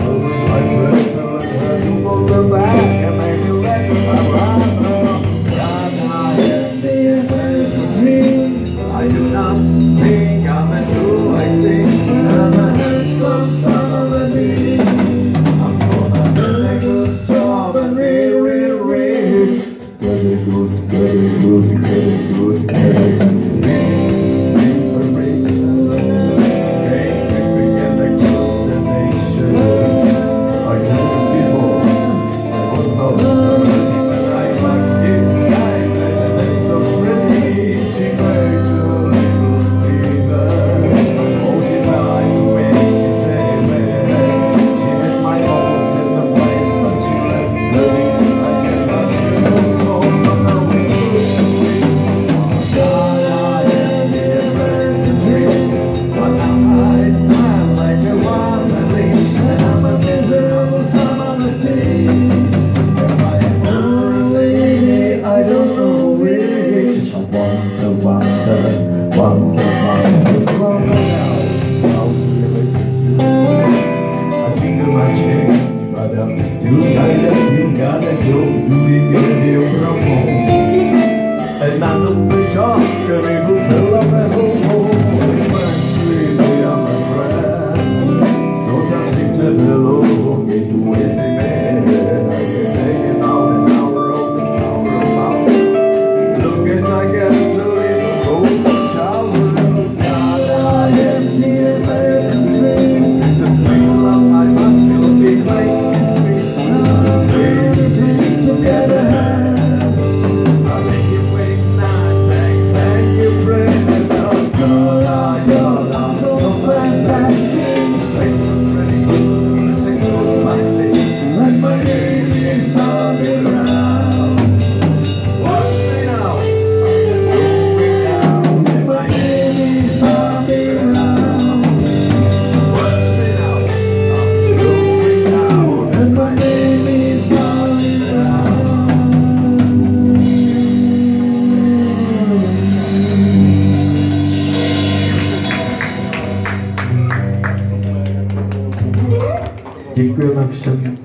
I pray to go back. muito Děkuji vám všem.